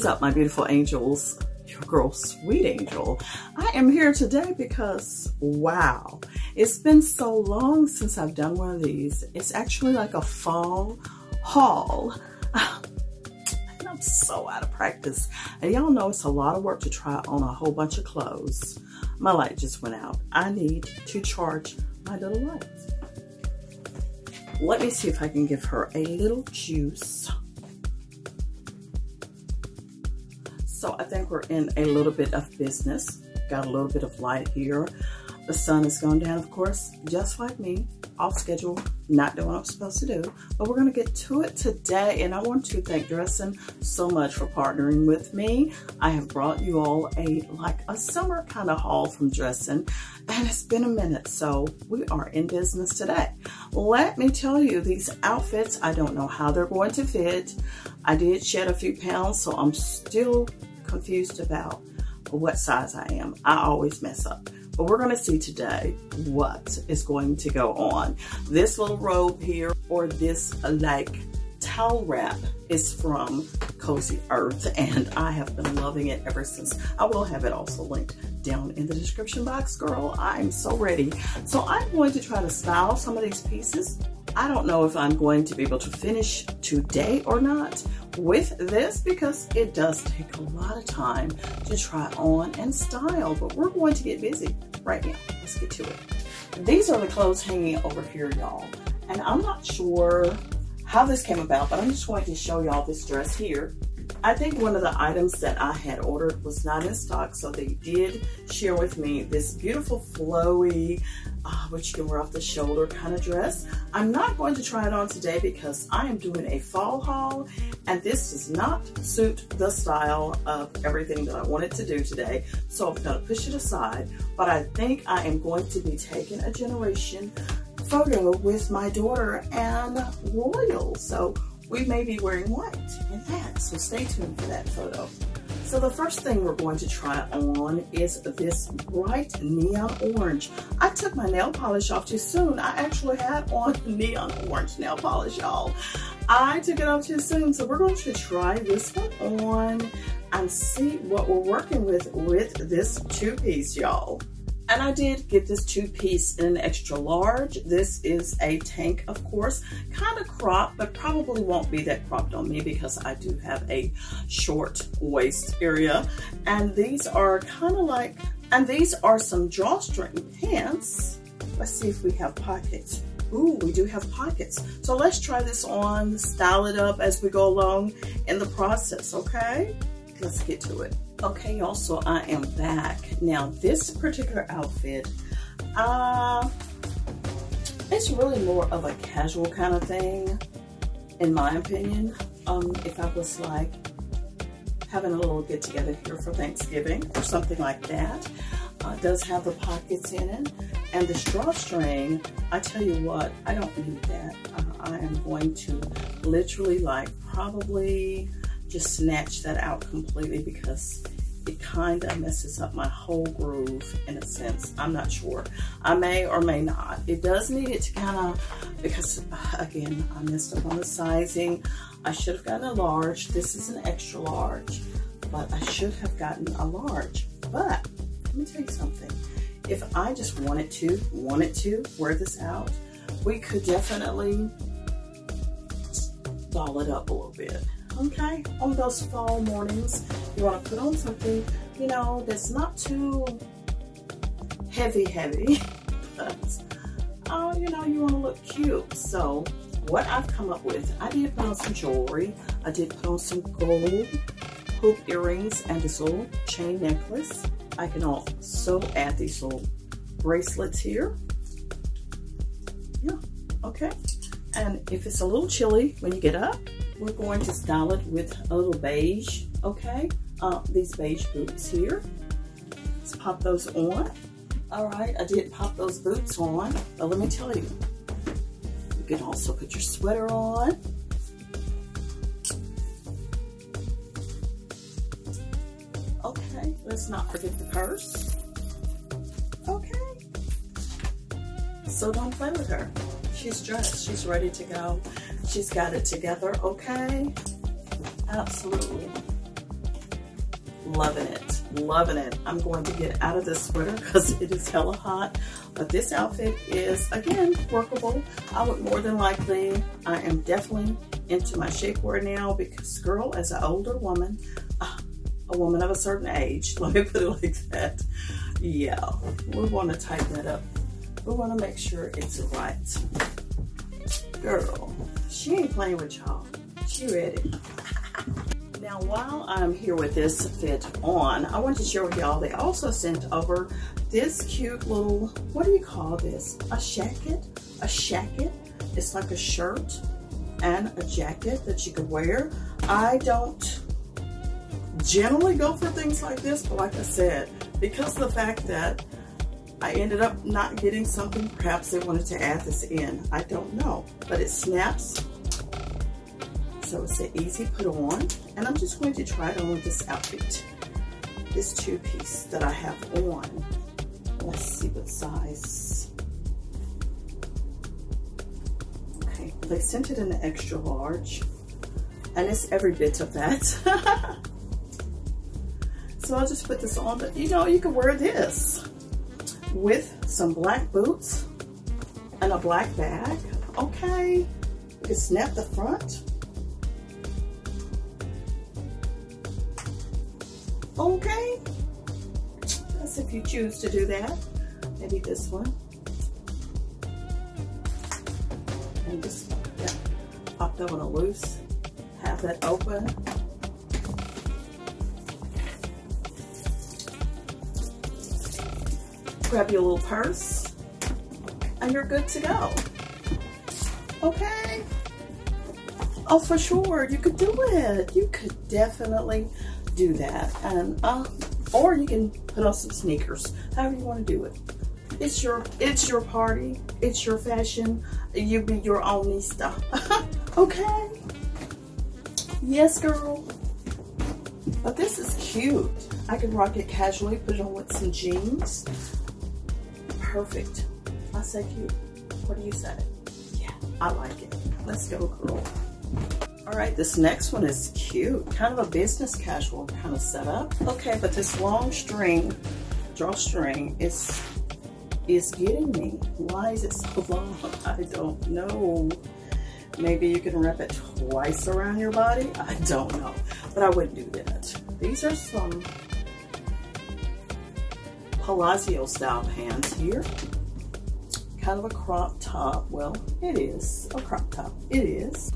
Is up, my beautiful angels? Your girl, Sweet Angel. I am here today because, wow, it's been so long since I've done one of these. It's actually like a fall haul. And I'm so out of practice. And y'all know it's a lot of work to try on a whole bunch of clothes. My light just went out. I need to charge my little light. Let me see if I can give her a little juice. So I think we're in a little bit of business. Got a little bit of light here. The sun has gone down, of course, just like me, off schedule, not doing what I'm supposed to do. But we're gonna get to it today. And I want to thank Dressin so much for partnering with me. I have brought you all a like a summer kind of haul from Dressin. And it's been a minute, so we are in business today. Let me tell you, these outfits, I don't know how they're going to fit. I did shed a few pounds, so I'm still confused about what size I am. I always mess up. But we're gonna see today what is going to go on. This little robe here, or this like towel wrap is from Cozy Earth and I have been loving it ever since. I will have it also linked down in the description box, girl. I'm so ready. So I'm going to try to style some of these pieces. I don't know if I'm going to be able to finish today or not with this because it does take a lot of time to try on and style, but we're going to get busy right now. Let's get to it. These are the clothes hanging over here, y'all. And I'm not sure how this came about, but I'm just going to show y'all this dress here. I think one of the items that I had ordered was not in stock, so they did share with me this beautiful flowy, uh, which you can wear off the shoulder kind of dress. I'm not going to try it on today because I am doing a fall haul, and this does not suit the style of everything that I wanted to do today, so I'm gonna push it aside, but I think I am going to be taking a generation photo with my daughter and Royal. So we may be wearing white in that. So stay tuned for that photo. So the first thing we're going to try on is this bright neon orange. I took my nail polish off too soon. I actually had on neon orange nail polish, y'all. I took it off too soon. So we're going to try this one on and see what we're working with with this two-piece, y'all. And I did get this two piece in extra large. This is a tank, of course, kind of cropped, but probably won't be that cropped on me because I do have a short waist area. And these are kind of like, and these are some drawstring pants. Let's see if we have pockets. Ooh, we do have pockets. So let's try this on, style it up as we go along in the process, okay? Let's get to it. Okay, y'all, so I am back. Now, this particular outfit, uh, it's really more of a casual kind of thing, in my opinion. Um, if I was like having a little get together here for Thanksgiving or something like that. Uh, does have the pockets in it. And the drawstring, I tell you what, I don't need that. Uh, I am going to literally like probably just snatch that out completely because it kind of messes up my whole groove in a sense. I'm not sure. I may or may not. It does need it to kind of, because uh, again, I messed up on the sizing. I should have gotten a large. This is an extra large, but I should have gotten a large. But let me tell you something. If I just wanted to, wanted to wear this out, we could definitely doll it up a little bit okay? On those fall mornings, you want to put on something, you know, that's not too heavy, heavy, but, oh, you know, you want to look cute. So what I've come up with, I did put on some jewelry. I did put on some gold hoop earrings and this little chain necklace. I can also add these little bracelets here. Yeah, okay. And if it's a little chilly when you get up, we're going to style it with a little beige, okay? Uh, these beige boots here. Let's pop those on. All right, I did pop those boots on, but let me tell you, you can also put your sweater on. Okay, let's not forget the purse. Okay. So don't play with her. She's dressed, she's ready to go. She's got it together, okay? Absolutely. loving it, loving it. I'm going to get out of this sweater because it is hella hot. But this outfit is, again, workable. I would more than likely, I am definitely into my shapewear now because, girl, as an older woman, uh, a woman of a certain age, let me put it like that, yeah, we want to tighten that up. We want to make sure it's right. Girl, she ain't playing with y'all. She ready. Now, while I'm here with this fit on, I want to share with y'all, they also sent over this cute little, what do you call this? A jacket? A jacket? It's like a shirt and a jacket that you could wear. I don't generally go for things like this, but like I said, because of the fact that I ended up not getting something, perhaps they wanted to add this in. I don't know, but it snaps so it's an easy put on. And I'm just going to try it on with this outfit, this two piece that I have on. Let's see what size. Okay, they sent it in extra large and it's every bit of that. so I'll just put this on, but you know, you can wear this with some black boots and a black bag. Okay, you can snap the front Okay. That's if you choose to do that. Maybe this one. And just yeah, pop that one loose. Have that open. Grab your little purse and you're good to go. Okay. Oh, for sure, you could do it. You could definitely do that. And uh, or you can put on some sneakers, however you want to do it. It's your it's your party, it's your fashion. You be your own okay. Yes, girl. But this is cute. I can rock it casually, put it on with some jeans. Perfect. I say cute. What do you say? Yeah, I like it. Let's go, girl. All right, this next one is cute. Kind of a business casual kind of setup. Okay, but this long string, drawstring is is getting me. Why is it so long? I don't know. Maybe you can wrap it twice around your body. I don't know, but I wouldn't do that. These are some Palazzo style pants here. Kind of a crop top. Well, it is a crop top. It is.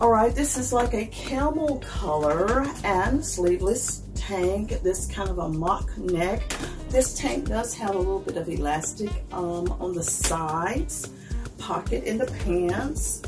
All right, this is like a camel color and sleeveless tank. This kind of a mock neck. This tank does have a little bit of elastic um, on the sides, pocket in the pants.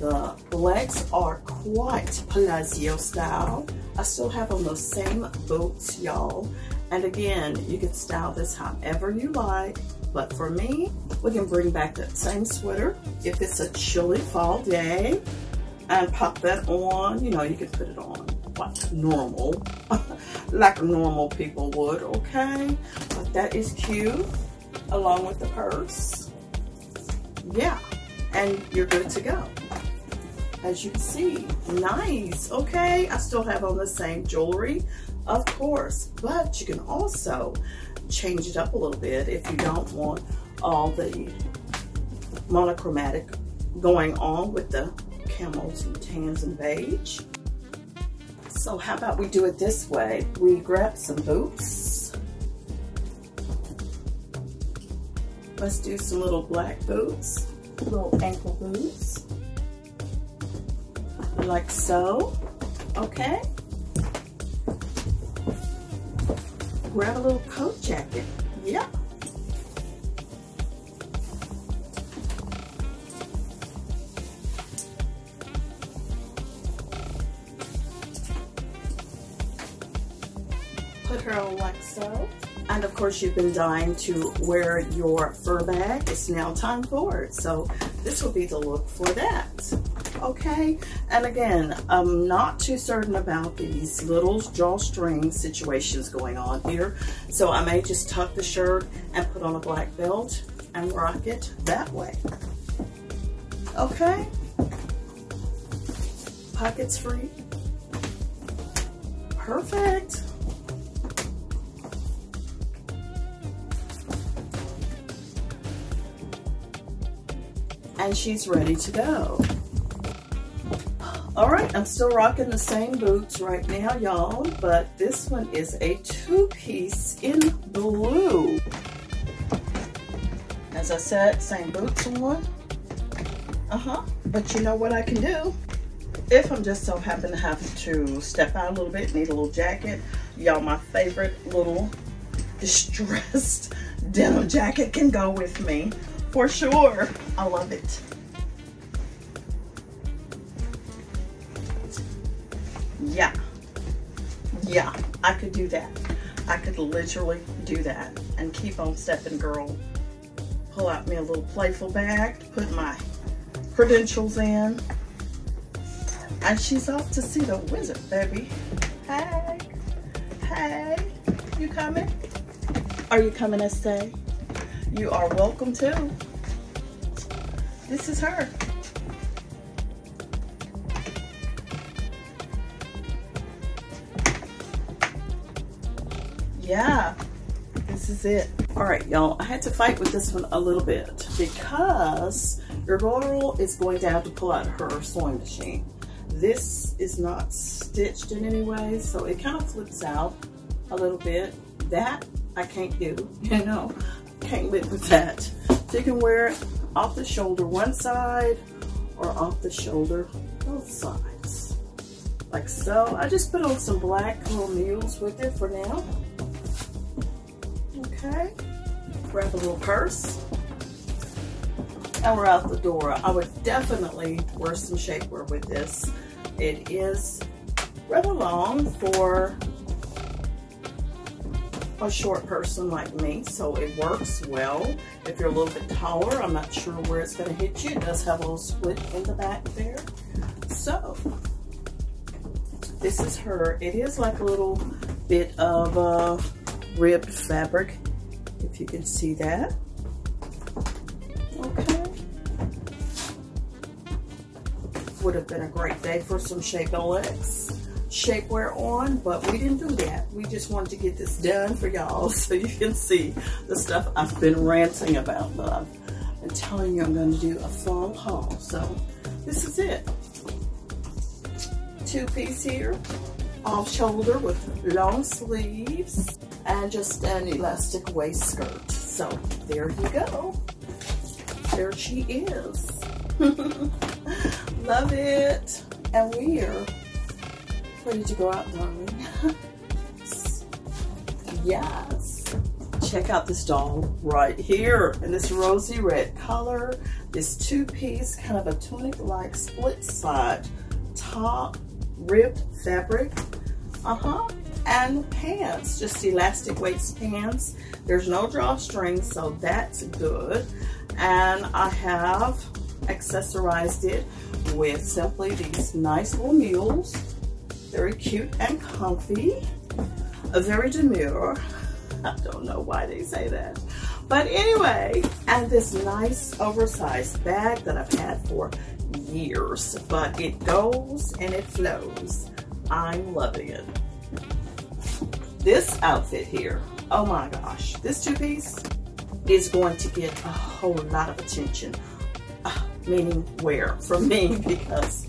The legs are quite Palazzo style. I still have on those same boots, y'all. And again, you can style this however you like. But for me, we can bring back that same sweater if it's a chilly fall day and pop that on. You know, you can put it on like normal, like normal people would, okay? But that is cute, along with the purse. Yeah, and you're good to go. As you can see, nice, okay? I still have on the same jewelry, of course, but you can also change it up a little bit if you don't want all the monochromatic going on with the camels and tans and beige. So how about we do it this way? We grab some boots. Let's do some little black boots, little ankle boots, like so, okay? Grab a little coat jacket, yep. curl like so. And of course, you've been dying to wear your fur bag. It's now time for it. So this will be the look for that okay? And again, I'm not too certain about these little drawstring situations going on here. So I may just tuck the shirt and put on a black belt and rock it that way. Okay? Pockets free. Perfect. and she's ready to go. All right, I'm still rocking the same boots right now, y'all, but this one is a two-piece in blue. As I said, same boots on. Uh-huh, but you know what I can do? If I'm just so happen to have to step out a little bit, need a little jacket, y'all, my favorite little distressed denim jacket can go with me for sure. I love it. Yeah, I could do that. I could literally do that and keep on stepping, girl. Pull out me a little playful bag put my credentials in. And she's off to see the wizard, baby. Hey, hey, you coming? Are you coming to stay? You are welcome too. This is her. Is it. All right, y'all, I had to fight with this one a little bit because your girl is going to have to pull out her sewing machine. This is not stitched in any way, so it kind of flips out a little bit. That I can't do, you know, can't live with that. So you can wear it off the shoulder one side or off the shoulder both sides. Like so. I just put on some black little mules with it for now. Okay, grab a little purse. And we're out the door. I would definitely wear some shapewear with this. It is rather long for a short person like me, so it works well. If you're a little bit taller, I'm not sure where it's gonna hit you. It does have a little split in the back there. So, this is her. It is like a little bit of uh, ribbed fabric if you can see that. Okay. Would have been a great day for some Shapellx shapewear on, but we didn't do that. We just wanted to get this done for y'all so you can see the stuff I've been ranting about, but I've been telling you I'm going to do a fall haul. So this is it. Two piece here, off shoulder with long sleeves and just an elastic waist skirt. So there you go. There she is. Love it. And we are ready to go out, darling. yes. Check out this doll right here in this rosy red color. This two-piece, kind of a tunic-like split side top ribbed fabric. Uh-huh and pants, just elastic waist pants. There's no drawstring, so that's good. And I have accessorized it with simply these nice little mules. Very cute and comfy. A very demure. I don't know why they say that. But anyway, and this nice oversized bag that I've had for years. But it goes and it flows. I'm loving it this outfit here, oh my gosh, this two-piece is going to get a whole lot of attention. Uh, meaning where? From me, because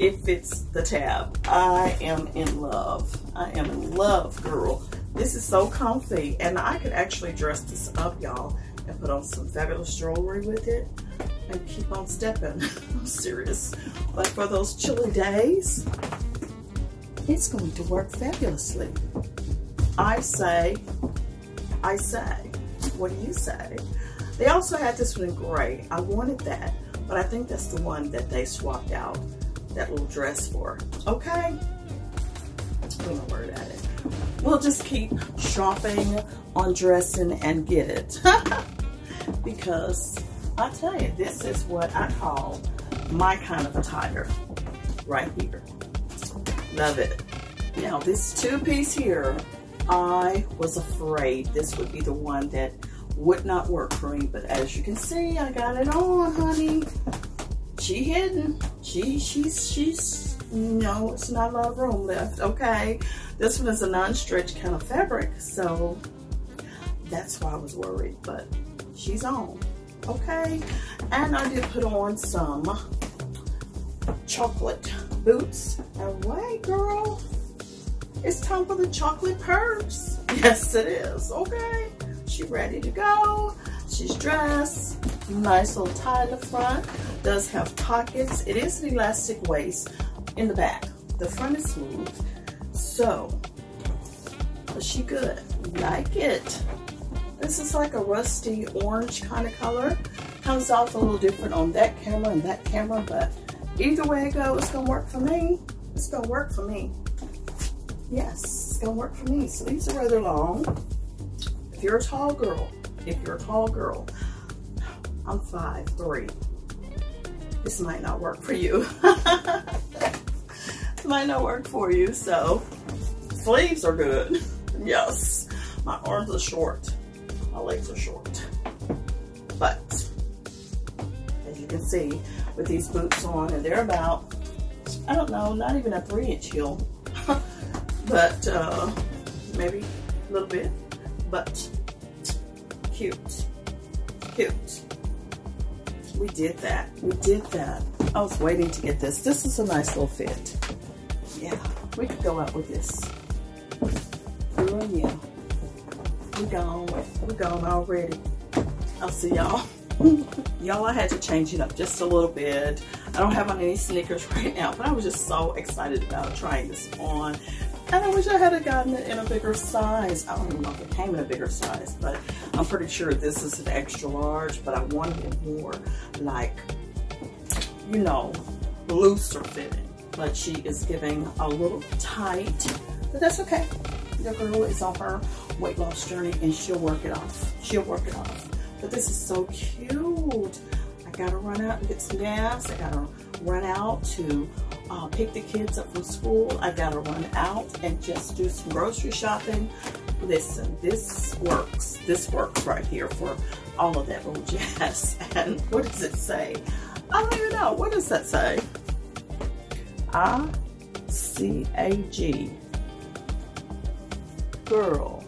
it fits the tab. I am in love. I am in love, girl. This is so comfy, and I could actually dress this up, y'all, and put on some fabulous jewelry with it and keep on stepping. I'm serious. But for those chilly days, it's going to work fabulously. I say, I say. What do you say? They also had this one in gray. I wanted that, but I think that's the one that they swapped out that little dress for. Okay? We know where at it. We'll just keep shopping on Dressin and get it. because I tell you, this is what I call my kind of attire right here. Love it. Now this two piece here I was afraid this would be the one that would not work for me, but as you can see, I got it on, honey. She hidden. She, she's, she's, no, it's not a lot of room left, okay? This one is a non-stretch kind of fabric, so that's why I was worried, but she's on. okay? And I did put on some chocolate boots. And wait, girl, it's time for the chocolate purse. Yes, it is, okay? She ready to go. She's dressed. Nice little tie in the front. Does have pockets. It is an elastic waist in the back. The front is smooth. So, is she good? Like it. This is like a rusty orange kind of color. Comes off a little different on that camera and that camera, but either way it goes, it's gonna work for me. It's gonna work for me. Yes, it's gonna work for me. So these are rather long. If you're a tall girl, if you're a tall girl, I'm five three. This might not work for you. might not work for you, so sleeves are good. Yes, my arms are short, my legs are short. But, as you can see, with these boots on, and they're about, I don't know, not even a three inch heel, but uh, maybe a little bit, but cute, cute. We did that, we did that. I was waiting to get this. This is a nice little fit. Yeah, we could go out with this. Through and yeah. We gone, we gone already. I'll see y'all. y'all, I had to change it up just a little bit. I don't have on any sneakers right now, but I was just so excited about trying this on. And I wish I had gotten it in a bigger size. I don't even know if it came in a bigger size, but I'm pretty sure this is an extra large, but I wanted it more like, you know, looser fitting. But she is giving a little tight, but that's okay. The girl is on her weight loss journey and she'll work it off. She'll work it off. But this is so cute. I gotta run out and get some gas. I gotta run out to uh, pick the kids up from school. I gotta run out and just do some grocery shopping. Listen, this works. This works right here for all of that little jazz. And what does it say? I don't even know. What does that say? I-C-A-G. Girl.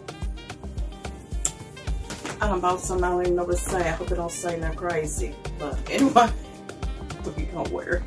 I don't know something I don't even know what to say. I hope it don't say nothing crazy. But anyway, we gonna wear it.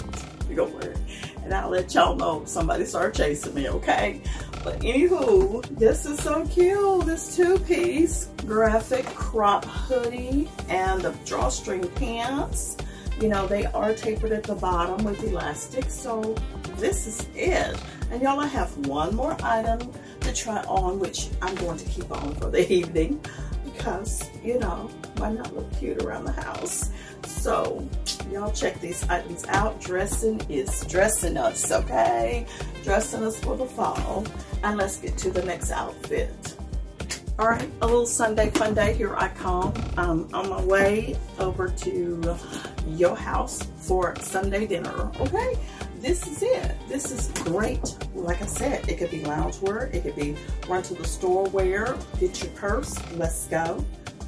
We gonna wear it. And I'll let y'all know somebody start chasing me, okay? But anywho, this is so cute. This two-piece graphic crop hoodie and the drawstring pants. You know, they are tapered at the bottom with elastic. So this is it. And y'all, I have one more item to try on, which I'm going to keep on for the evening because, you know, why not look cute around the house? So, y'all check these items out. Dressin is dressing us, okay? Dressing us for the fall. And let's get to the next outfit. All right, a little Sunday fun day. Here I come. I'm on my way over to your house for Sunday dinner, okay? This is it. This is great. Like I said, it could be loungewear. It could be run to the store wear. Get your purse. Let's go.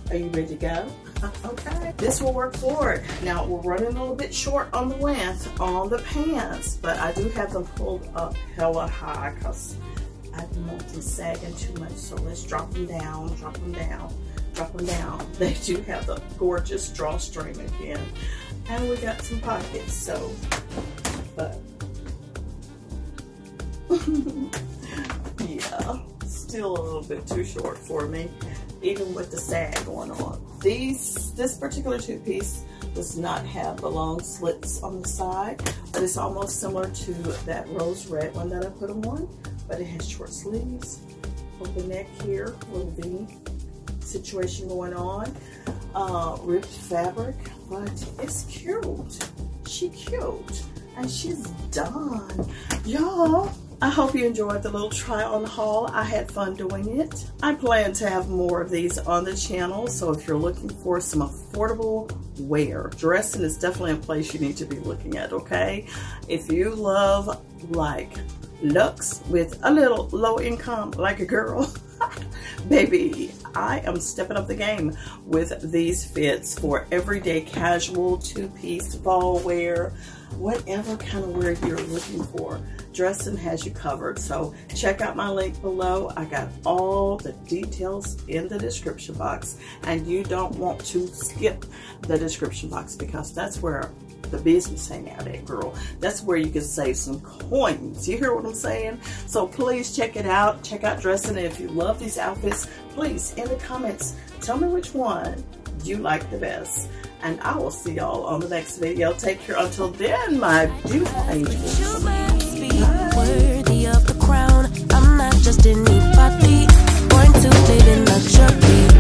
Are you ready to go? Okay. This will work for it. Now, we're running a little bit short on the length on the pants, but I do have them pulled up hella high because I don't want them sagging too much. So let's drop them down, drop them down, drop them down. They do have the gorgeous drawstring again. And we got some pockets, so but yeah, still a little bit too short for me, even with the sag going on. These, this particular two-piece does not have the long slits on the side, but it's almost similar to that rose red one that I put on, but it has short sleeves. Open neck here, little V situation going on. Uh, ripped fabric, but it's cute. She cute and she's done. Y'all, I hope you enjoyed the little try on haul. I had fun doing it. I plan to have more of these on the channel, so if you're looking for some affordable wear, Dressin is definitely a place you need to be looking at, okay? If you love like looks with a little low income like a girl, baby, I am stepping up the game with these fits for everyday casual two-piece fall wear, whatever kind of wear you're looking for. Dressin has you covered. So check out my link below. I got all the details in the description box and you don't want to skip the description box because that's where the business hang out at, eh, girl. That's where you can save some coins. You hear what I'm saying? So please check it out. Check out Dressin. And if you love these outfits, please, in the comments, tell me which one you like the best. And I will see y'all on the next video. Take care until then, my beautiful angels. Worthy of the crown. I'm not just anybody. Born to live in luxury.